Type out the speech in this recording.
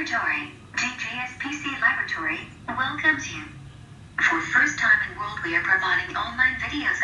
Laboratory, DJSPC Laboratory, welcomes you. For first time in world we are providing online videos.